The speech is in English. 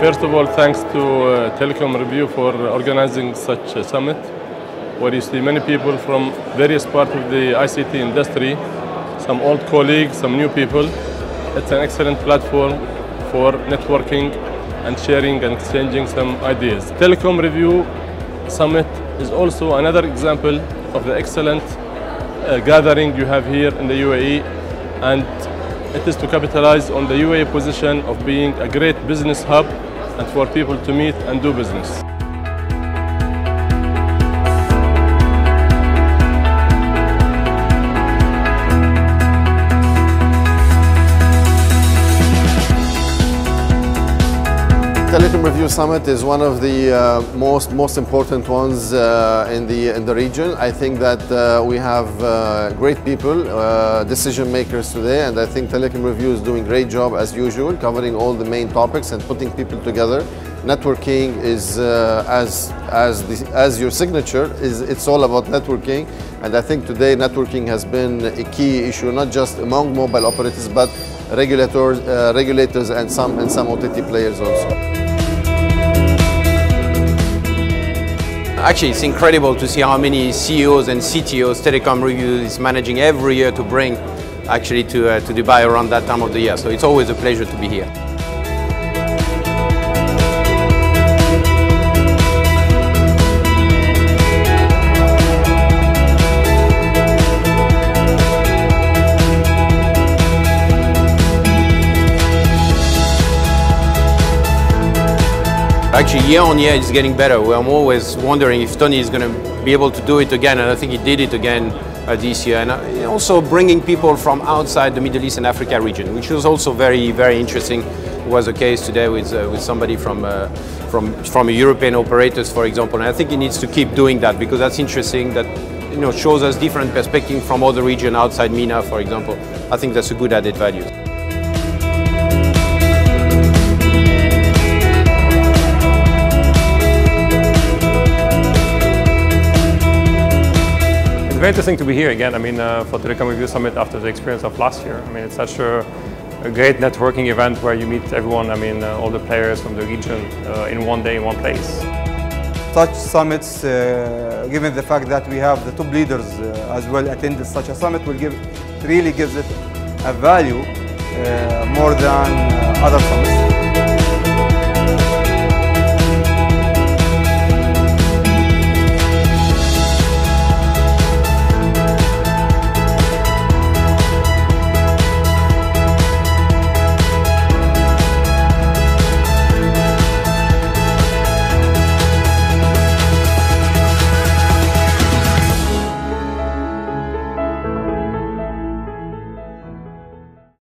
First of all, thanks to uh, Telecom Review for organizing such a summit, where you see many people from various parts of the ICT industry, some old colleagues, some new people. It's an excellent platform for networking and sharing and exchanging some ideas. Telecom Review Summit is also another example of the excellent uh, gathering you have here in the UAE and it is to capitalize on the UAE position of being a great business hub and for people to meet and do business. Telecom Review Summit is one of the uh, most most important ones uh, in the in the region. I think that uh, we have uh, great people, uh, decision makers today, and I think Telecom Review is doing a great job as usual, covering all the main topics and putting people together. Networking is uh, as as the, as your signature is it's all about networking, and I think today networking has been a key issue not just among mobile operators but regulators, regulators and some and some OTT players also. Actually, it's incredible to see how many CEOs and CTOs Telecom Review is managing every year to bring actually to, uh, to Dubai around that time of the year. So it's always a pleasure to be here. Actually, year on year, it's getting better. I'm always wondering if Tony is going to be able to do it again, and I think he did it again uh, this year. And uh, also bringing people from outside the Middle East and Africa region, which was also very, very interesting. It was the case today with, uh, with somebody from, uh, from, from European operators, for example. And I think he needs to keep doing that because that's interesting. That you know shows us different perspective from other region outside MENA, for example. I think that's a good added value. It's very interesting to be here again. I mean, uh, for Telecom Review Summit after the experience of last year. I mean, it's such a, a great networking event where you meet everyone. I mean, uh, all the players from the region uh, in one day in one place. Such summits, uh, given the fact that we have the top leaders uh, as well attended such a summit, will give really gives it a value uh, more than other summits.